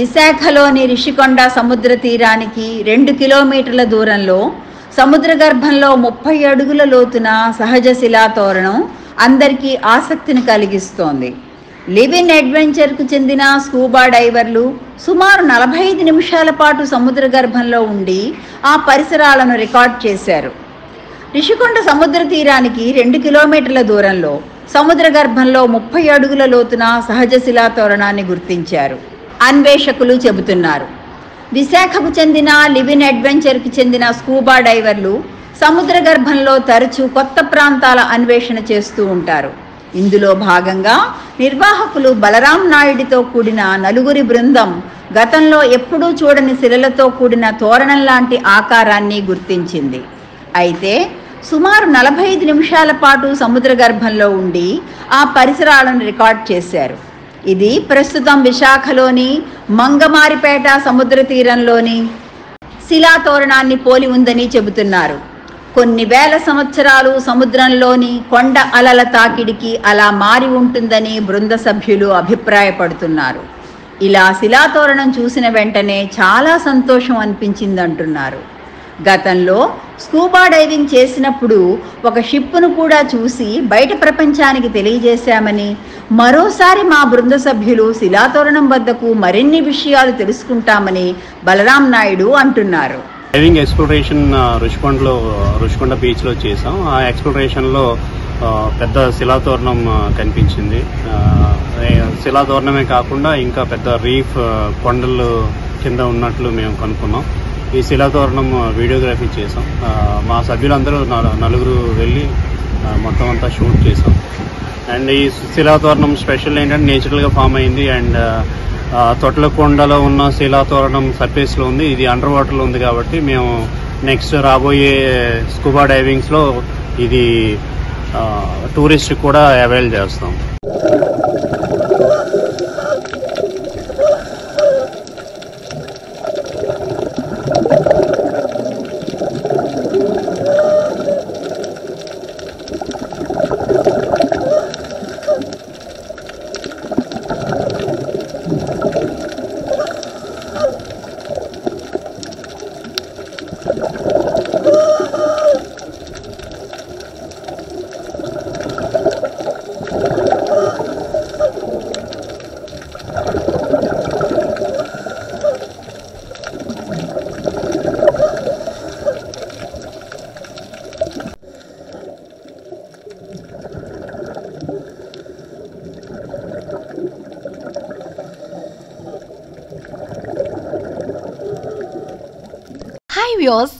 విశాఖలోని రిషికొండ సముద్ర తీరానికి రెండు కిలోమీటర్ల దూరంలో సముద్ర గర్భంలో ముప్పై అడుగుల లోతున సహజ శిలా తోరణం అందరికీ ఆసక్తిని కలిగిస్తోంది. లివ్ ఇన్ అడ్వెంచర్కు చెందిన స్కూబా డైవర్లు సుమారు నలభై ఐదు నిమిషాల పాటు సముద్ర గర్భంలో ఉండి ఆ పరిసరాలను రికార్డ్ చేశారు. రిషికొండ సముద్ర తీరానికి రెండు కిలోమీటర్ల దూరంలో సముద్ర గర్భంలో ముప్పై అడుగుల లోతున సహజ శిలా తోరణాన్ని గుర్తించారు. అన్వేషకులు చెబుతున్నారు. విశాఖకు చెందిన లివిన్ అడ్వెంచర్కి చెందిన స్కూబా డైవర్లు సముద్ర గర్భంలో తరచూ కొత్త ప్రాంతాల అన్వేషణ చేస్తూ ఉంటారు. ఇందులో భాగంగా నిర్వాహకులు బలరాం నాయుడితో కూడిన నలుగురి బృందం గతంలో ఎప్పుడూ చూడని శిలలతో కూడిన తోరణం లాంటి ఆకారాన్ని గుర్తించింది. అయితే సుమారు నలభై ఐదు నిమిషాల పాటు సముద్ర గర్భంలో ఉండి ఆ పరిసరాలను రికార్డ్ చేశారు. ఇది ప్రస్తుతం విశాఖలోని మంగమారిపేట సముద్ర తీరంలోని శిలాతోరణాన్ని పోలి ఉందని చెబుతున్నారు. కొన్ని వేల సంవత్సరాలు సముద్రంలోని కొండ అలల తాకిడికి అలా మారి ఉంటుందని బృంద సభ్యులు అభిప్రాయపడుతున్నారు. ఇలా శిలాతోరణం చూసిన వెంటనే చాలా సంతోషం అనిపించిందంటున్నారు. గతంలో స్కూబా డైవింగ్ చేసినప్పుడు ఒక షిప్పును కూడా చూసి బయట ప్రపంచానికి తెలియజేశామని మరోసారి మా బృంద సభ్యులు శిలాతోరణం వద్దకు మరిన్ని విషయాలు తెలుసుకుంటామని బలరాం నాయుడు అంటున్నారు. డైవింగ్ ఎక్స్ప్లోరేషన్ రుషికొండలో రుషికొండ బీచ్లో చేసాం ఆ ఎక్స్ప్లోరేషన్లో పెద్ద శిలాతోరణం కనిపించింది. శిలాతోరణమే కాకుండా ఇంకా పెద్ద రీఫ్ కొండలు కింద ఉన్నట్లు మేము కనుక్కున్నాం. ఈ శిలాతోరణం వీడియోగ్రఫీ చేసాం మా సభ్యులందరూ నలుగురు వెళ్ళి మొత్తం అంతా షూట్ చేసాం అండ్ ఈ శిలాతోరణం స్పెషల్ ఏంటంటే నేచురల్గా ఫామ్ అయింది. అండ్ తొట్లకొండలో ఉన్న శిలాతోరణం సర్ఫేస్లో ఉంది. ఇది అండర్ వాటర్లో ఉంది కాబట్టి మేము నెక్స్ట్ రాబోయే స్కూబా డైవింగ్స్లో ఇది టూరిస్ట్ కూడా అవైల్ చేస్తాం. Hi viewers,